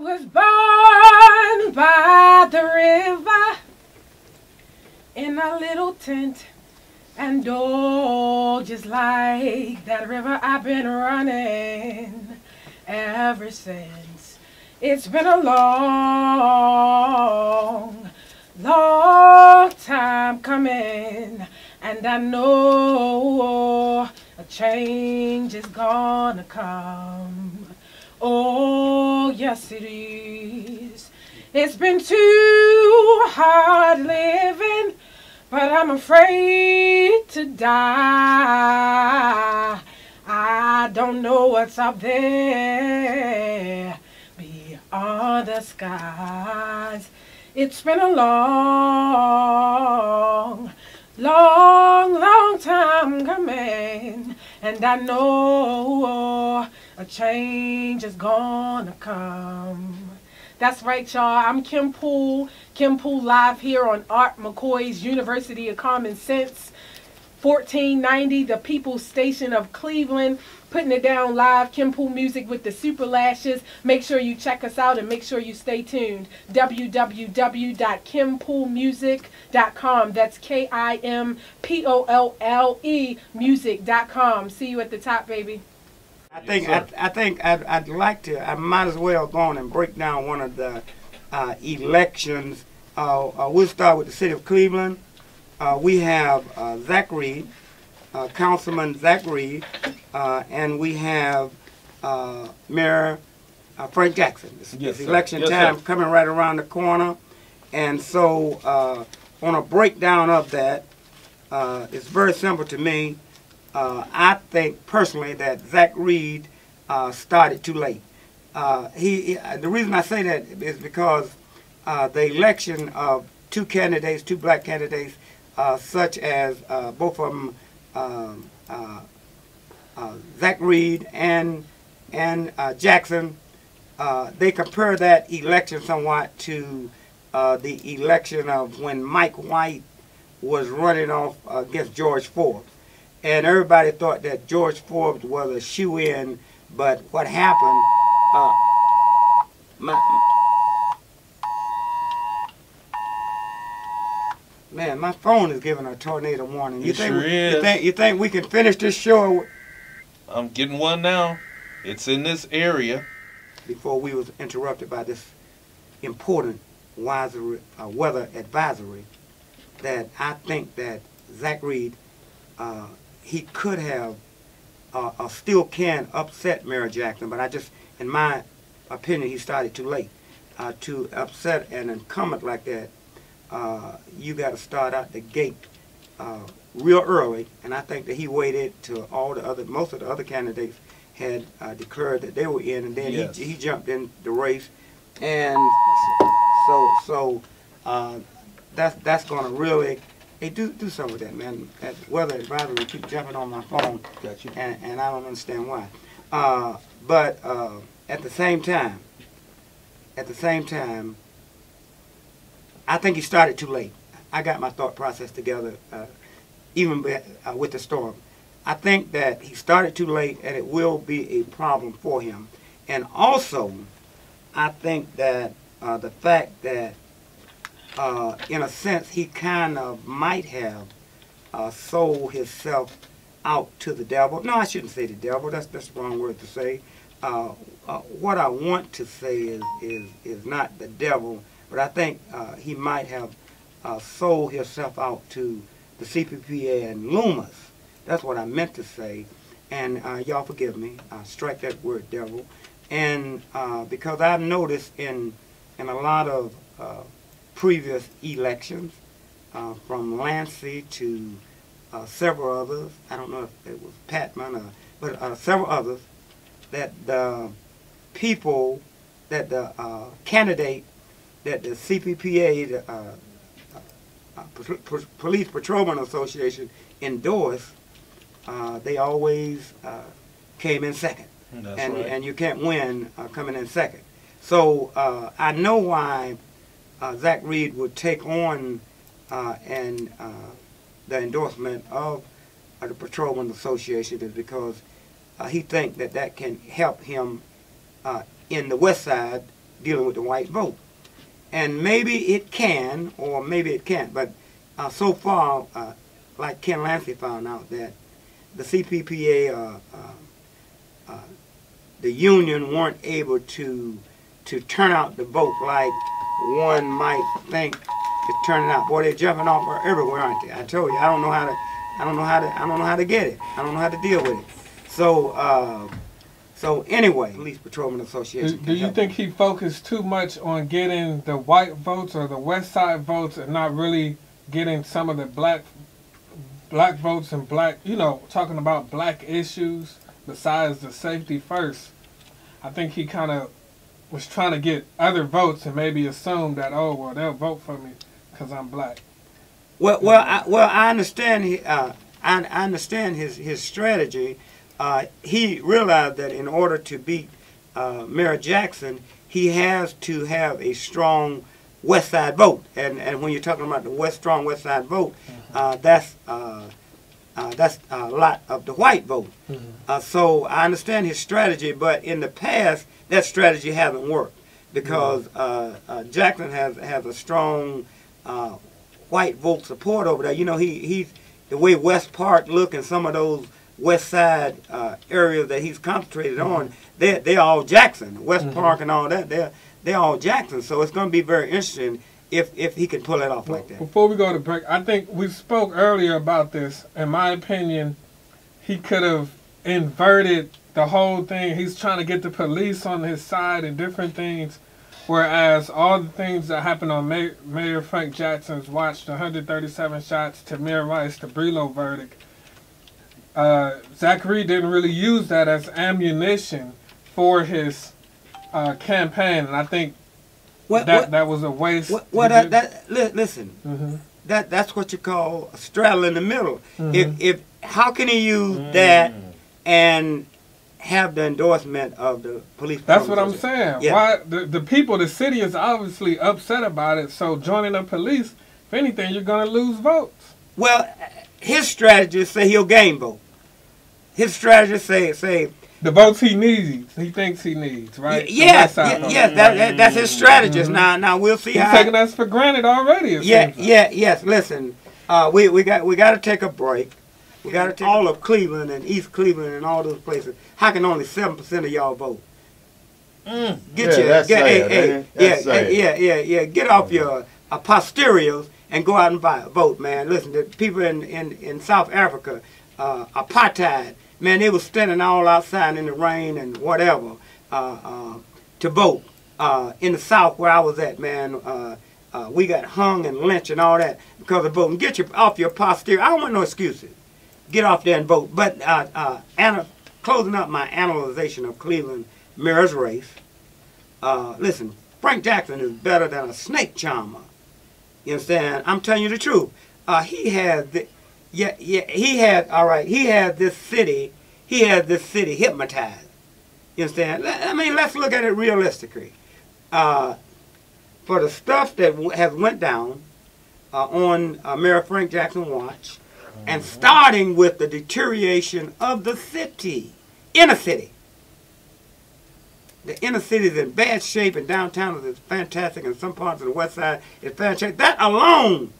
was born by the river in a little tent. And oh, just like that river, I've been running ever since. It's been a long, long time coming. And I know a change is gonna come. Oh, yes, it is. It's been too hard living, but I'm afraid to die. I don't know what's up there beyond the skies. It's been a long, long, long time coming, and I know a change is gonna come. That's right, y'all. I'm Kim Poole. Kim Poole live here on Art McCoy's University of Common Sense. 1490, the People's Station of Cleveland, putting it down live. Kim Poole Music with the Super Lashes. Make sure you check us out and make sure you stay tuned. www.kimpoolmusic.com. That's K I M P O L L E music.com. See you at the top, baby. I think I, I think I'd, I'd like to. I might as well go on and break down one of the uh, elections. Uh, uh, we'll start with the city of Cleveland. Uh, we have uh, Zack Reed, uh, Councilman Zack Reed, and we have Mayor Frank Jackson. It's, yes, it's election yes, time sir. coming right around the corner, and so on a breakdown of that, it's very simple to me. Uh, I think personally that Zack Reed uh, started too late. Uh, he, he- the reason I say that is because uh, the election of two candidates, two black candidates, uh, such as uh, both of them, um, Zack Reed and and Jackson, they compare that election somewhat to the election of when Mike White was running off against George Forbes and everybody thought that George Forbes was a shoe in, but what happened? Uh, my, man, my phone is giving a tornado warning. You It think sure we, you think you think we can finish this show I'm getting one now. It's in this area. before we was interrupted by this important wiser, uh, weather advisory? That I think that Zack Reed uh, he could have uh, or still can upset Mayor Jackson, but I just, in my opinion, he started too late. Uh, to upset an incumbent like that, uh, you got to start out the gate uh, real early, and I think that he waited till all the other, most of the other candidates had uh, declared that they were in, and then Yes. he, he jumped in the race, and so so uh, that's that's going to really Hey, do do something with that, man. That weather advisory keep jumping on my phone, Got you. and, and I don't understand why. Uh, but uh, at the same time, at the same time, I think he started too late. I got my thought process together, uh, even uh, with the storm. I think that he started too late, and it will be a problem for him. And also, I think that uh, the fact that uh, in a sense, he kind of might have uh, sold himself out to the devil. No, I shouldn't say the devil. That's that's the wrong word to say. Uh, uh, what I want to say is is is not the devil, but I think uh, he might have uh, sold himself out to the CPPA and Loomis. That's what I meant to say. And y'all forgive me. Uh, strike that word devil. And because I've noticed in in a lot of previous elections, uh, from Lanci to uh, several others. I don't know if it was Patman, or, but uh, several others. That the people, that the uh, candidate, that the CPPA, the uh, uh, Pol- Pol- Police Patrolman Association endorsed, uh, they always uh, came in second That's and right. and you can't win uh, coming in second. So uh, I know why Zack Reed would take on uh, and uh, the endorsement of uh, the Patrolman Association is because uh, he think that that can help him uh, in the West Side dealing with the white vote. And maybe it can, or maybe it can't. But uh, so far, uh, like Ken Lanci found out, that the CPPA, uh, uh, uh, the union weren't able to to turn out the vote like one might think it's turning out. Boy, they're jumping off everywhere, aren't they? I told you, I don't know how to, I don't know how to, I don't know how to get it. I don't know how to deal with it. So, uh, so anyway, Police Patrolman Association. do you think he focused too much on getting the white votes or the West Side votes and not really getting some of the black black votes and black, you know, talking about black issues besides the safety first? I think he kind of was trying to get other votes and maybe assumed that oh well they'll vote for me because I'm black. Well, well, I, well, I understand. He, uh, I, I understand his his strategy. Uh, he realized that in order to beat uh, Mayor Jackson, he has to have a strong West Side vote. And and when you're talking about the West strong West Side vote, uh, that's uh, that's a lot of the white vote. Uh, so I understand his strategy, but in the past, that strategy hasn't worked because uh, uh, Jackson has has a strong uh, white vote support over there. You know, he he's the way West Park look and some of those West Side uh, areas that he's concentrated on. They they all Jackson, West Park and all that. They're they're all Jackson. So it's going to be very interesting if if he can pull it off like that. Before we go to break, I think we spoke earlier about this. In my opinion, he could have inverted the whole thing. He's trying to get the police on his side and different things. Whereas all the things that happened on Mayor, Mayor Frank Jackson's watch, the 137 shots, Tamir Rice, the Brelo verdict, uh, Zack Reed didn't really use that as ammunition for his uh, campaign. And I think What, that, what, that was a waste. what, what that, that, li- listen, hmm that that's what you call straddle in the middle. Mhm. If if how can he use that and have the endorsement of the police? That's what I'm saying. Yeah. Why the, the people, the city is obviously upset about it. So joining the police, if anything, you're gonna lose votes. Well, his strategists say he'll gain vote. His strategists say say The votes he needs, he thinks he needs, right? The yes, West Side yes, that, that, that's his strategist. Mhm. Now now we'll see how. He's how. taking us for granted already. It yeah, like. yeah, yes. Listen, uh, we we got we got to take a break. We got to take all of Cleveland and East Cleveland and all those places. How can only seven percent of y'all vote? Mm. Get Yeah, your that's get, sad, hey, hey, yeah, That's sad. yeah, yeah, yeah. Get off your uh, posteriors and go out and buy, vote, man. Listen, the people in in, in South Africa, uh, apartheid, man, they was standing all outside in the rain and whatever uh, uh, to vote. Uh, in the South where I was at, man, uh, uh, we got hung and lynched and all that because of voting. Get your off your posterior. I don't want no excuses. Get off there and vote. But uh, closing up my analyzation of Cleveland mayor's race. Listen, Frank Jackson is better than a snake charmer. You understand? I'm telling you the truth. He has, the, yeah, yeah, he had, all right, he had this city, he had this city hypnotized. You understand? I mean, let's look at it realistically. Uh, for the stuff that has went down uh, on uh, Mayor Frank Jackson watch, and starting with the deterioration of the city, inner city. The inner city is in bad shape, and downtown is fantastic, and some parts of the west side is fantastic. That alone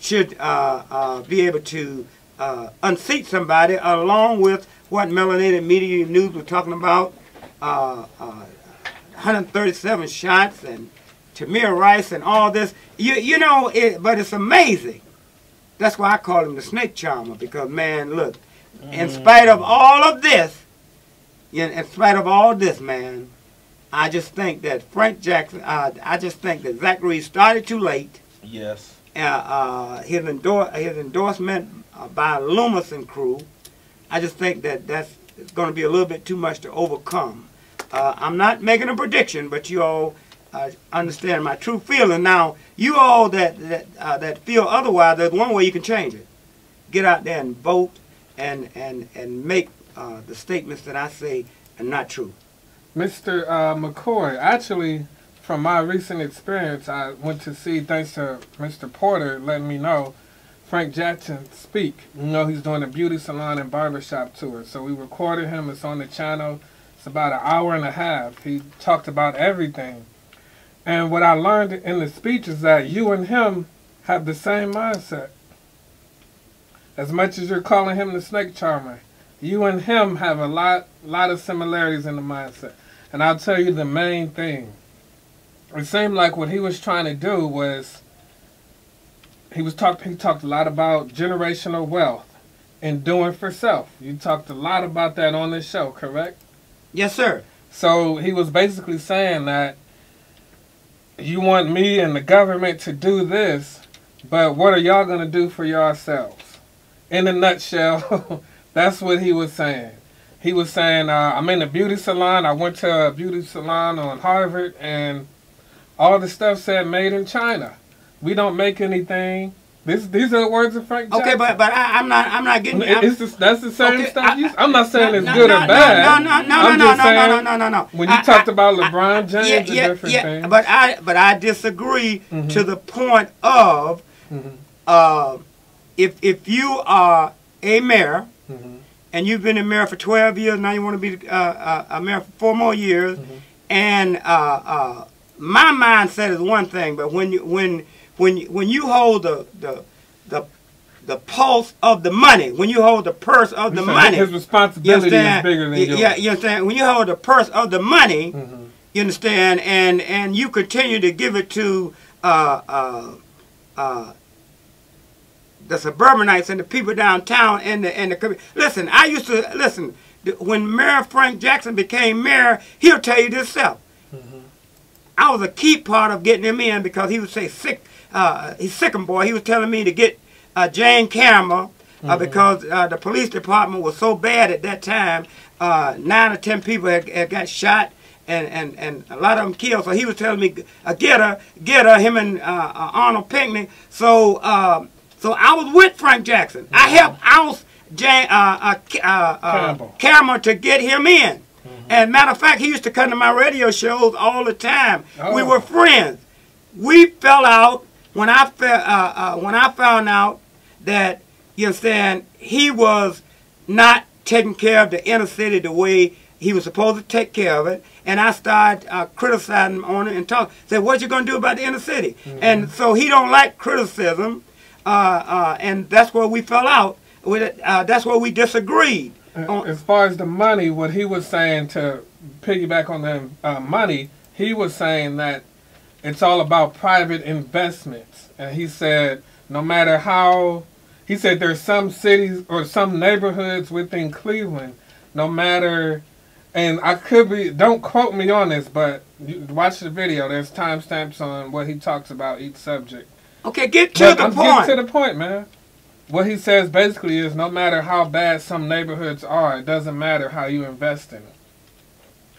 should uh, uh, be able to uh, unseat somebody, along with what Melanated Media News was talking about, uh, uh, 137 shots and Tamir Rice and all this. You you know, it, but it's amazing. That's why I call him the snake charmer because man, look, in spite of all of this, in, in spite of all this, man, I just think that Frank Jackson. Uh, I just think that Zack Reed started too late. Yes. Uh, uh, his endor- his endorsement uh, by Loomis and crew. I just think that that's going to be a little bit too much to overcome. Uh, I'm not making a prediction, but you all understand my true feeling. Now, you all that that that feel otherwise, there's one way you can change it. Get out there and vote, and and and make the statements that I say are not true. Mr. Uh, McCoy, actually, from my recent experience, I went to see, thanks to Mr. Porter letting me know, Frank Jackson speak. You know, he's doing a beauty salon and barbershop tour. So we recorded him. It's on the channel. It's about an hour and a half. He talked about everything. And what I learned in the speech is that you and him have the same mindset. As much as you're calling him the snake charmer, you and him have a lot lot of similarities in the mindset. And I'll tell you the main thing. It seemed like what he was trying to do was he was talked he talked a lot about generational wealth and doing for self. You talked a lot about that on this show, correct? Yes, sir. So he was basically saying that you want me and the government to do this, but what are y'all going to do for yourselves? In a nutshell, that's what he was saying. He was saying, uh, I'm in a beauty salon. I went to a beauty salon on Harvard, and all the stuff said made in China. We don't make anything. This, these are the words of Frank Jackson. Okay, but but I, I'm not I'm not getting. I'm, It's just, that's the same Okay, stuff. You, I'm not saying no, it's no, good no, or bad. No, no, no, I'm no, no, no, no, no, no, no. When you I- talked I- about LeBron James yeah, and yeah, different yeah, things. but I but I disagree Mhm. to the point of Mhm. uh, if if you are a mayor Mhm. and you've been a mayor for 12 years, now you want to be uh, uh, a mayor for four more years, Mhm. and uh, uh, my mindset is one thing, but when you when when you, when you hold the the the the pulse of the money, when you hold the purse of the You money, His you responsibility is bigger than yours. Yeah, you understand? When you hold the purse of the money, Mhm. you understand, and and you continue to give it to uh, uh, uh, the suburbanites and the people downtown and the and the commu- listen. I used to listen when Mayor Frank Jackson became mayor. He'll tell you this stuff. Mhm. I was a key part of getting him in because he would say sick. Uh, he's sickum boy. He was telling me to get uh, Jane Cameron uh, Mhm. because uh, the police department was so bad at that time. Uh, nine or ten people had, had got shot. And, and, and a lot of them killed. So he was telling me, uh, get her, get her, him and uh, Arnold Pinkney. So uh, so I was with Frank Jackson. I helped oust Jane, uh, uh, uh, uh, Campbell. Cameron to get him in. And matter of fact, he used to come to my radio shows all the time. We Oh. were friends. We fell out when I fe- uh, uh, when I found out that you understand he was not taking care of the inner city the way he was supposed to take care of it, and I started uh, criticizing him on it and talk. Said, "What you gonna do about the inner city?" And so he don't like criticism, uh, uh, and that's where we fell out. With it. Uh, that's where we disagreed. On- As far as the money, what he was saying to piggyback on the uh, money, he was saying that it's all about private investments. And he said, no matter how, he said there's some cities or some neighborhoods within Cleveland, no matter, and I could be, don't quote me on this, but watch the video. There's timestamps on what he talks about each subject. Okay, get to But the I'm point. getting to the point, man. What he says basically is no matter how bad some neighborhoods are, it doesn't matter how you invest in it.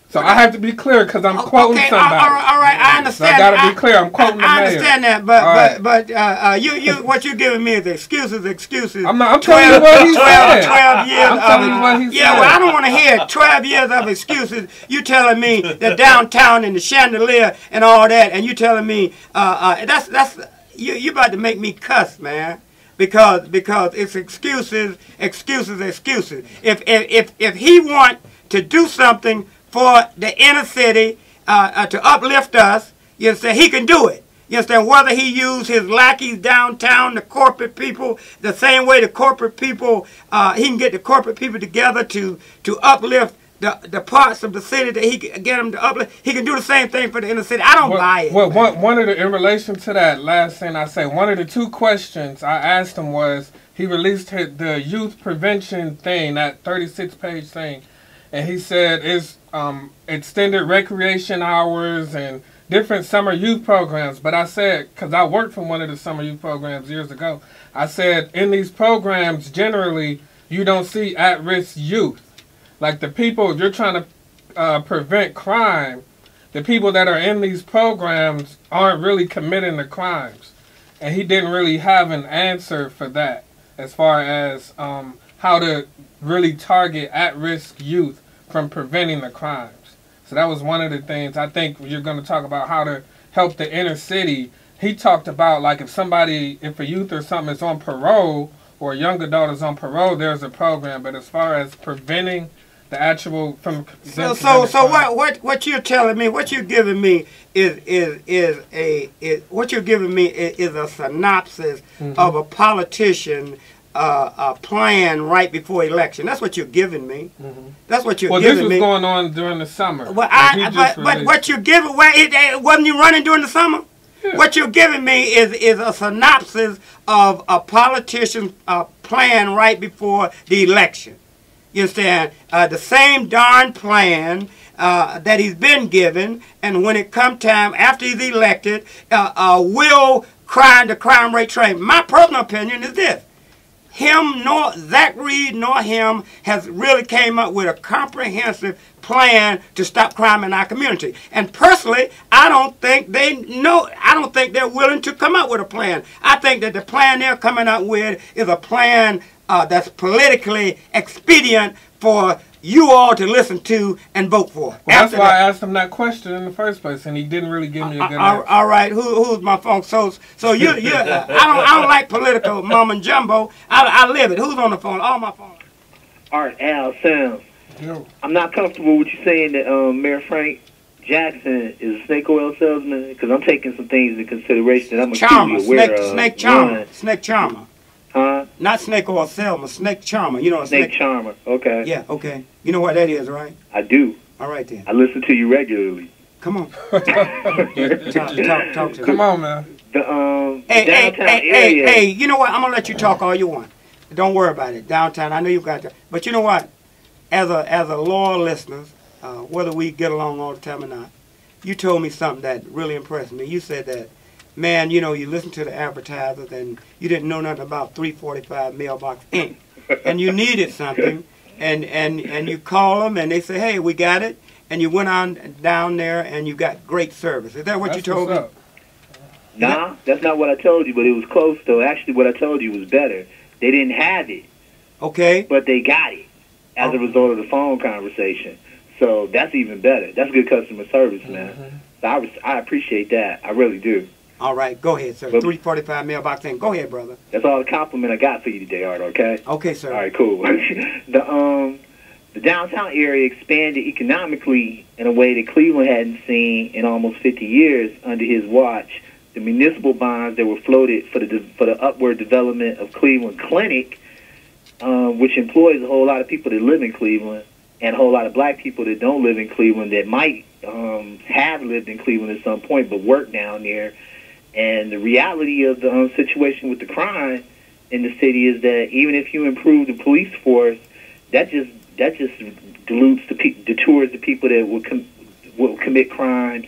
So I have to be clear because I'm O- quoting okay, somebody. all right, all right, I So understand. I gotta be clear. I'm quoting the I, I understand that, but All right. but but uh, uh, you you what you're giving me is excuses, excuses. I'm not. I'm telling you what he 12, said. 12 years I'm of telling you what he yeah, said. well, I don't want to hear 12 years of excuses. You telling me the downtown and the chandelier and all that, and you telling me uh, uh, that's that's you you about to make me cuss, man. Because because it's excuses, excuses, excuses. If if if, if he want to do something for the inner city uh, uh, to uplift us, you understand, he can do it. You understand, whether he use his lackeys downtown, the corporate people, the same way the corporate people, uh, he can get the corporate people together to to uplift the, the parts of the city that he can get them to uplift. He can do the same thing for the inner city. I don't Well, buy it. well, man. one, one of the in relation to that last thing I say, one of the two questions I asked him was he released the youth prevention thing, that 36 page thing, and he said it's um, extended recreation hours and different summer youth programs. But I said, because I worked for one of the summer youth programs years ago, I said in these programs generally you don't see at risk youth. Like the people, you're trying to uh, prevent crime, the people that are in these programs aren't really committing the crimes. And he didn't really have an answer for that as far as um, how to really target at risk youth from preventing the crimes. So that was one of the things I think you're going to talk about how to help the inner city. He talked about like if somebody, if a youth or something is on parole or a young adult is on parole, there's a program. But as far as preventing the actual from. So so so what what what you're telling me, what you're giving me is is is a is what you're giving me is, is a synopsis Mhm. of a politician uh, a plan right before election. That's what you're giving me. Mhm. That's what you're Well, this giving was me. going on during the summer. Well, I, but, but what you're giving, well, it, it, wasn't you running during the summer? Yeah. What you're giving me is is a synopsis of a politician's uh, plan right before the election. You understand? Uh, the same darn plan uh, that he's been given, and when it come time after he's elected, uh, uh, will crime the crime rate train. My personal opinion is this: him nor Zack Reed nor him has really came up with a comprehensive plan to stop crime in our community. And personally, I don't think they know. I don't think they're willing to come up with a plan. I think that the plan they're coming up with is a plan uh, that's politically expedient for you all to listen to and vote for. Well, that's why that- I asked him that question in the first place, and he didn't really give me a uh, good uh, all, answer. all right, who, who's my phone? So, so you, you, uh, I don't, I don't like political mum and jumbo. I, I live it. Who's on the phone? All my phone. Art Al Sam. Yo, I'm not comfortable with you saying that um, Mayor Frank Jackson is a snake oil salesman because I'm taking some things into consideration that I'm Charmer, acutely aware snake, of. snake charmer, One, snake charmer. Huh? Not snake oil salesman, snake charmer. You know what Snake snake? charmer. Okay. yeah, okay. You know what that is, right? I do. All right then. I listen to you regularly. Come on, talk, talk, talk to come me. on, man. The um the Hey, hey, downtown hey, hey, hey. You know what? I'm gonna let you talk all you want. Don't worry about it. Downtown. I know you got that. But you know what? As a as a loyal listener, uh, whether we get along all the time or not, you told me something that really impressed me. You said that, man, you know, you listen to the advertisers and you didn't know nothing about 345 Mailbox Inc. and you needed something, and and and you call them and they say, hey, we got it, and you went on down there and you got great service. Is that what That's you told what's me? up. Nah, that's not what I told you, but it was close though. Actually, what I told you was better. They didn't have it, Okay. but they got it as a Oh. result of the phone conversation. So that's even better. That's good customer service, man. Mm-hmm. So I, res- I appreciate that. I really do. All right, go ahead, sir. But- 345 mailbox in. Go ahead, brother. That's all the compliment I got for you today, Art. Okay. Okay, sir. All right, cool. the um, the downtown area expanded economically in a way that Cleveland hadn't seen in almost 50 years under his watch. The municipal bonds that were floated for the for the upward development of Cleveland Clinic, um, which employs a whole lot of people that live in Cleveland and a whole lot of black people that don't live in Cleveland that might um, have lived in Cleveland at some point but work down there. And the reality of the um, situation with the crime in the city is that even if you improve the police force, that just that just dilutes the pe- detours the people that will com- will commit crimes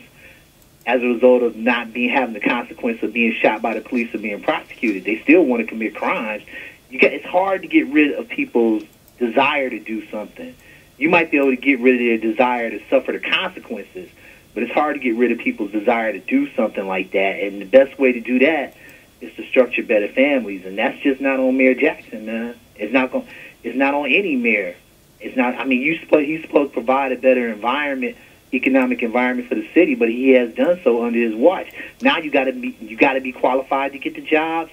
as a result of not being having the consequence of being shot by the police or being prosecuted. They still want to commit crimes. You get, it's hard to get rid of people's desire to do something. You might be able to get rid of their desire to suffer the consequences, but it's hard to get rid of people's desire to do something like that. And the best way to do that is to structure better families, and that's just not on Mayor Jackson, man. It's not going. It's not on any mayor. It's not. I mean, you supposed he's supposed to provide a better environment, economic environment for the city, but he has done so under his watch. Now you got to be you got to be qualified to get the jobs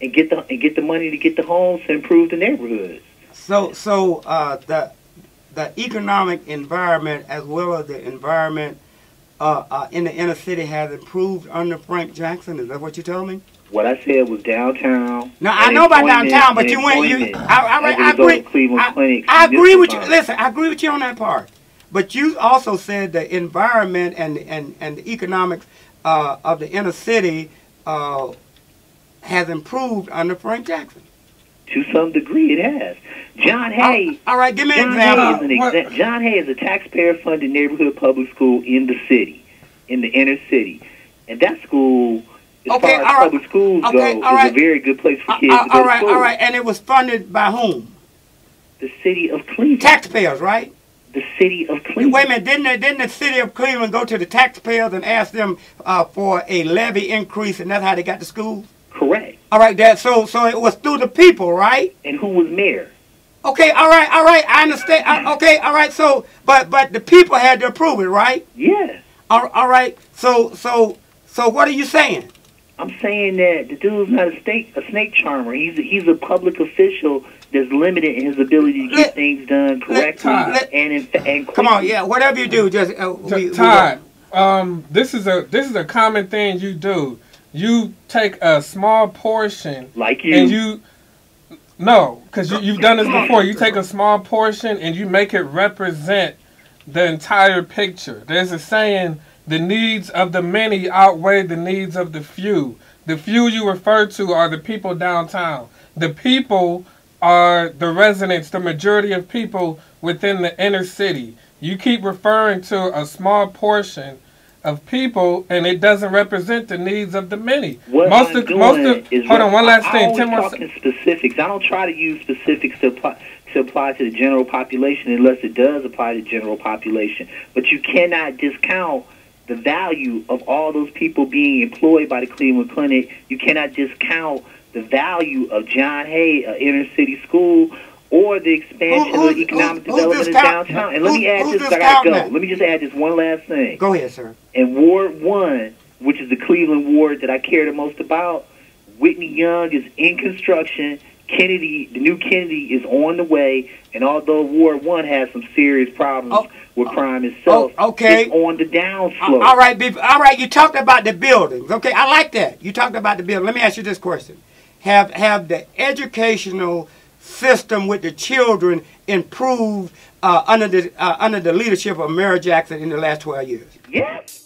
and get the and get the money to get the homes to improve the neighborhoods. So, so uh, the the economic environment as well as the environment uh, uh, in the inner city has improved under Frank Jackson. Is that what you told me? What I said was downtown. Now I know about downtown, but you went. You, I, I, I agree. Cleveland I, I agree with you. Listen, I agree with you on that part. But you also said the environment and and and the economics uh, of the inner city uh, has improved under Frank Jackson. To some degree, it has. John Hay. all right, give me an John Hay example. is an exa- John Hay is a taxpayer-funded neighborhood public school in the city, in the inner city, and that school, as Okay, far as right. public schools Okay, go, is right. a very good place for Uh, kids uh, to go all to right, school. all right, and it was funded by whom? The city of Cleveland. Taxpayers, right? the city of Cleveland. Wait a minute, didn't the, didn't the city of Cleveland go to the taxpayers and ask them uh, for a levy increase, and that's how they got the school? Correct. All right, Dad. So so it was through the people, right? And who was mayor? Okay, all right, all right. I understand. Uh, okay, all right. So, but but the people had to approve it, right? Yeah. All, all right. So so so what are you saying? I'm saying that the dude's not a snake a snake charmer. He's a, he's a public official that's limited in his ability to get Let- things done correctly let- and in, and Come on, yeah, whatever you do, just uh, we, we Todd, um, this is a this is a common thing you do. You take a small portion like you. and you no, because you, you've done this before. You take a small portion and you make it represent the entire picture. There's a saying: the needs of the many outweigh the needs of the few. The few you refer to are the people downtown. The people are the residents, the majority of people within the inner city. You keep referring to a small portion of people, and it doesn't represent the needs of the many. What most I'm of doing most of is hold on one last I thing. always Ten more. talk in specifics. I don't try to use specifics to apply to apply to the general population unless it does apply to the general population. But you cannot discount the value of all those people being employed by the Cleveland Clinic. You cannot discount the value of John Hay, uh, inner city school, or the expansion Who- of economic who's development in downtown. And let me add this, I gotta go. Let me just add this one last thing Go ahead, sir. in Ward 1, which is the Cleveland ward that I care the most about, Whitney Young is in construction. Kennedy, the new Kennedy is on the way. And although Ward 1 has some serious problems Oh, with oh, crime itself, oh, okay. it's on the downslope. All right, all right. You talked about the buildings. Okay, I like that. You talked about the building. Let me ask you this question: Have have the educational system with the children improved uh, under the uh, under the leadership of Mayor Jackson in the last twelve years? Yes.